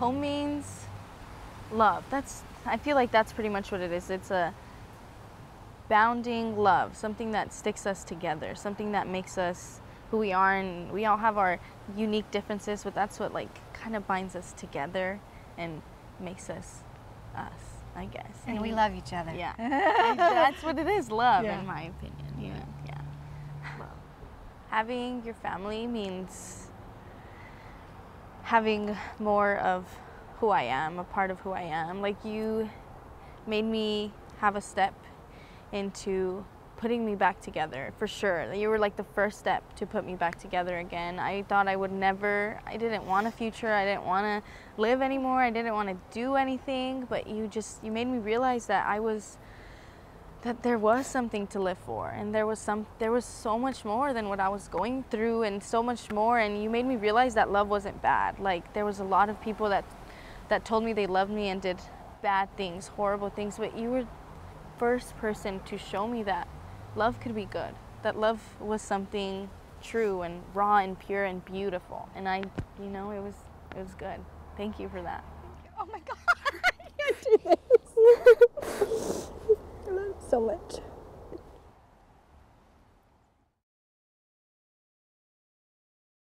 Home means love. That's I feel like that's pretty much what it is. It's a bounding love, something that sticks us together, something that makes us who we are and we all have our unique differences, but that's what like kind of binds us together and makes us us, I guess. And we love each other. Yeah. That's what it is, love Yeah. in my opinion. Yeah. Yeah. Love. Having your family means having more of who I am, a part of who I am. Like you made me have a step into putting me back together for sure. You were like the first step to put me back together again. I thought I would never, I didn't want a future. I didn't want to live anymore. I didn't want to do anything, but you just, you made me realize that I was, that there was something to live for and there was some there was so much more than what I was going through and so much more and you made me realize that love wasn't bad. Like there was a lot of people that that told me they loved me and did bad things, horrible things, but you were first person to show me that love could be good. That love was something true and raw and pure and beautiful. And I, you know, it was it was good. Thank you for that. Oh my God. it.